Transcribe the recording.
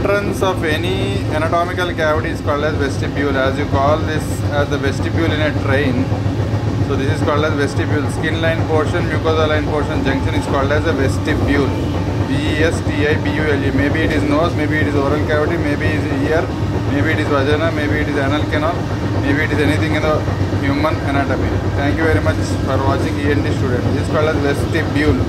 entrance of any anatomical cavity is called as vestibule. As you call this as the vestibule in a train. So this is called as vestibule. Skin line portion, mucosa line portion junction is called as a vestibule. V-E-S-T-I-B-U-L-E. Maybe it is nose, maybe it is oral cavity, maybe it is ear, maybe it is vagina, maybe it is anal canal, maybe it is anything in the human anatomy. Thank you very much for watching E N T student. This is called as vestibule.